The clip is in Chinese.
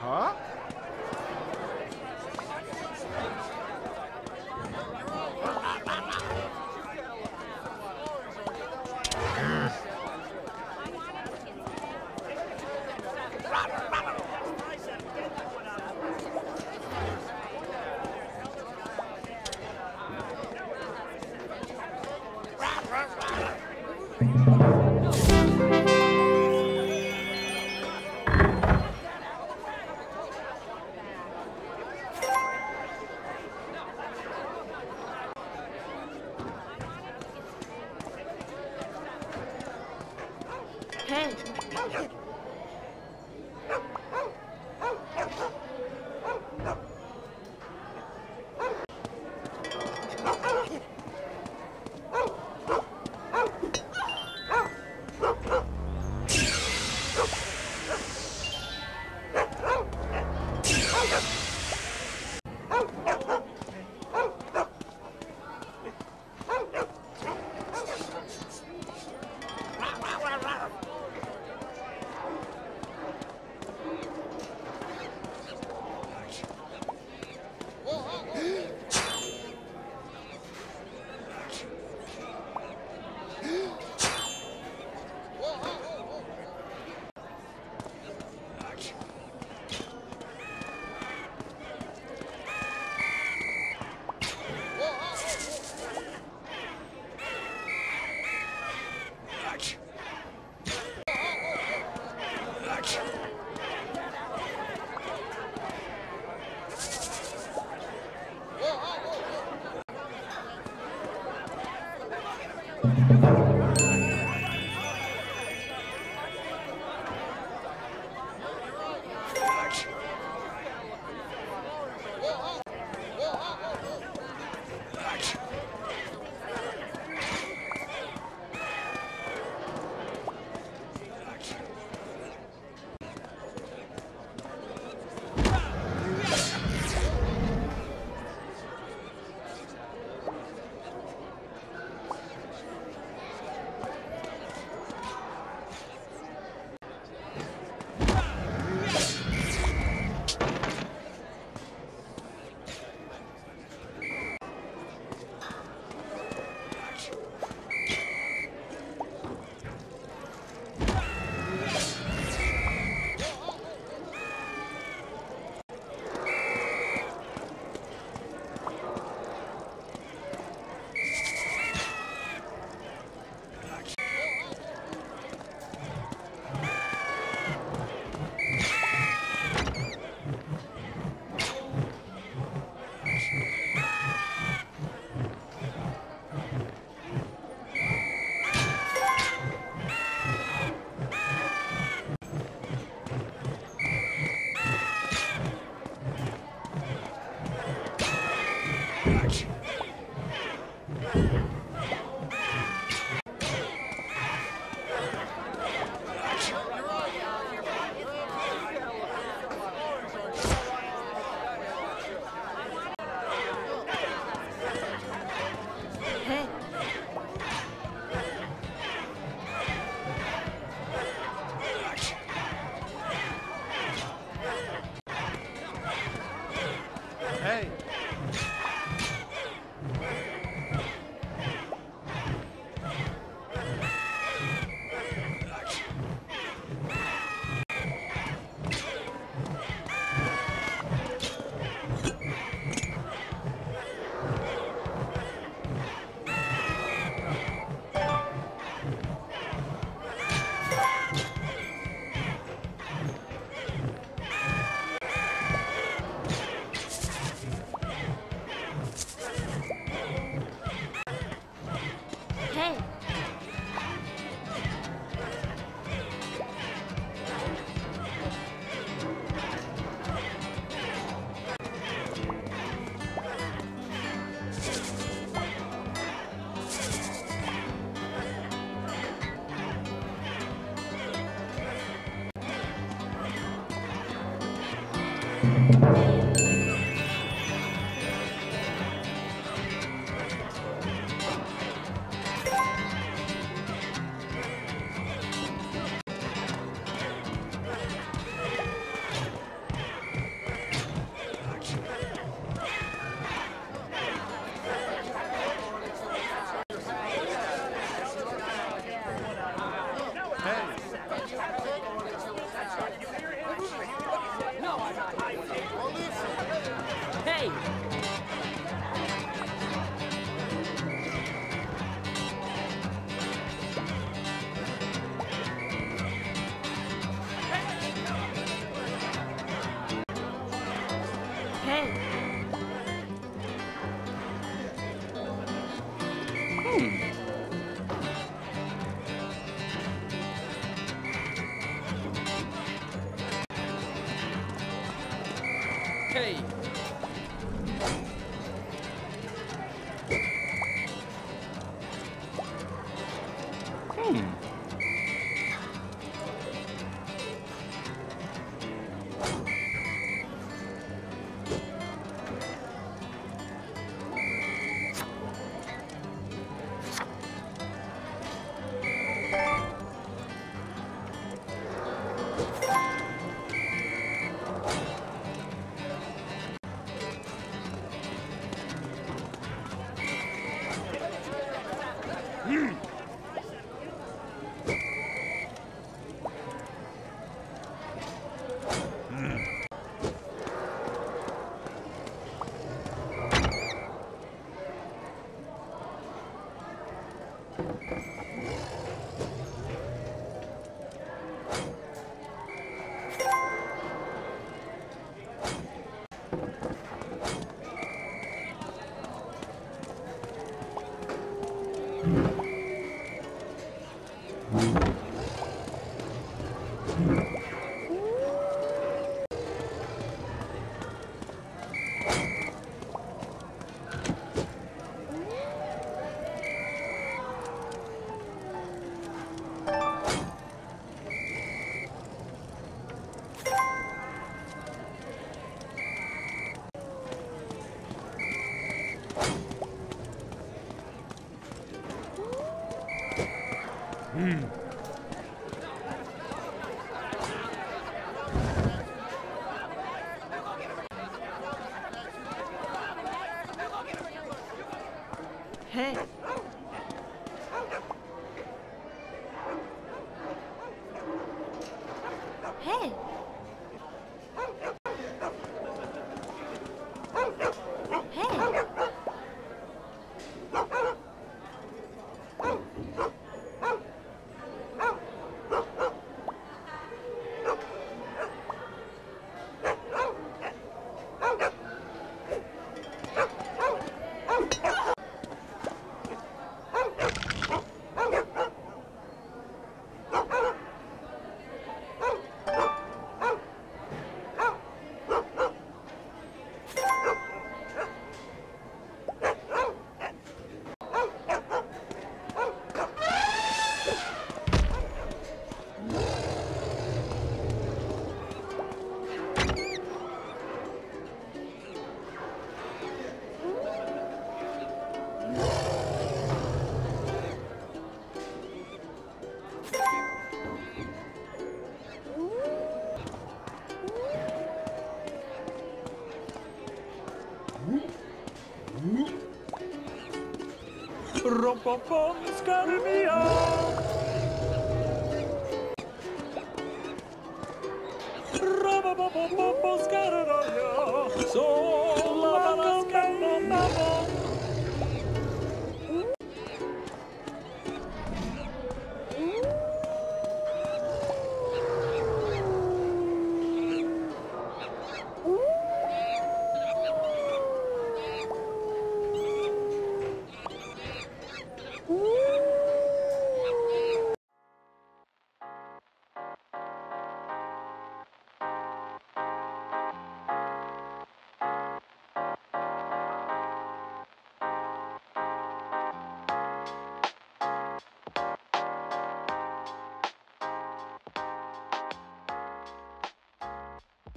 Huh? much. い。嗯。嘿。Rompopom escarmiar.